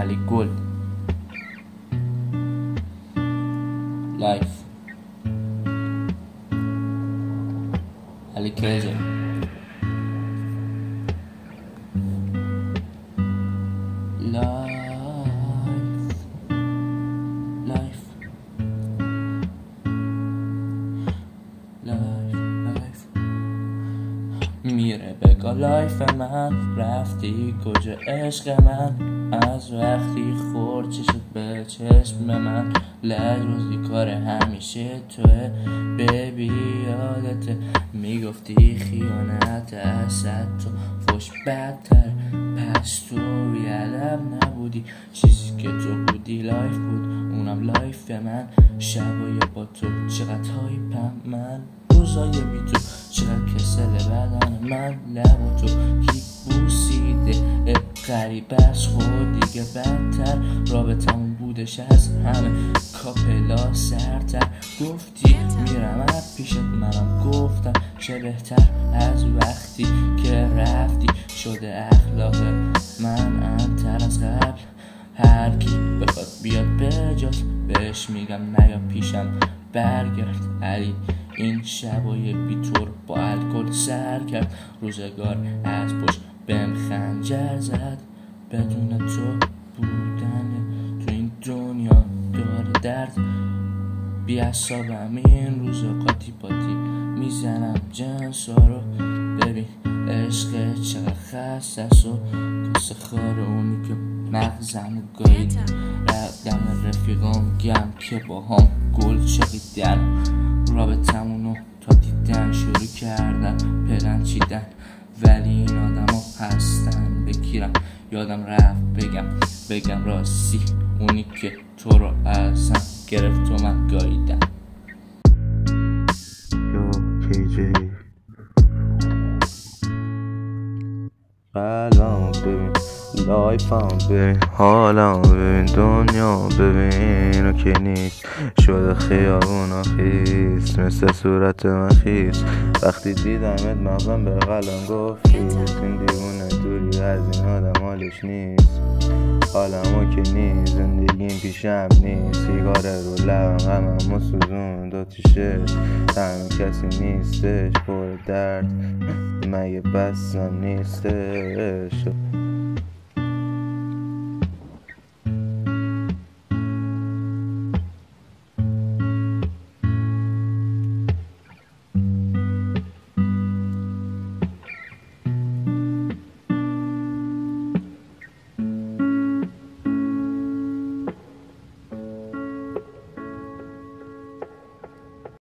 علی گل لایف علی کریزی بگا لایف من رفتی کجا عشق من؟ از وقتی خورد چه شد به چشم من لجوزی کار همیشه توه. ببی یادت می‌گفتی خیانت از تو. فش بدتر پس تو بیادب نبودی. چیزی که تو بودی لایف بود اونم لایف من. شبای با تو چقدر هایپم من. روزای بی تو من لب تو کی بوسیده غریب از خود دیگه بدتر. رابطمون بودش از همه. کاپلا سرتر. گفتی میرم از پیشت منم گفتم. چه بهتر از وقتی که رفتی. شده اخلاق من انتر از قبل. هر کی بخواد بیاد به جات. بهش میگم نیا پیشم برگرد. علی این شبای بی طور با الکل سر کرد. روزگار از پشت بهم خنجر زد. بدون تو بودن تو این دنیا داره درد. بیعصابم این روزا قاطی پاتی می‌زنم. جنسا رو ببین عشق چقدر خسته و کاسه خار اونی که مغزم گاهی رفتم رفیقام گم که با هم گل چقیدن ولی این آدم ها هستن بگیرم یادم رفت بگم بگم راستی اونی که تو رو ازم گرفت و من گاییدم. لایفم ببین حالم ببین دنیا ببین اینو که نیست شده خیابونا خیست مثل صورت من خیست وقتی دیدمت مغزم به قلم گفت این دیوونه دوری از این آدم حالش نیست حالمو که نیست زندگیم پیشم نیست سیگاره رو لبم غمم و سوزون دو تیشه تنها کسی نیستش پر درد مگه بسم نیستش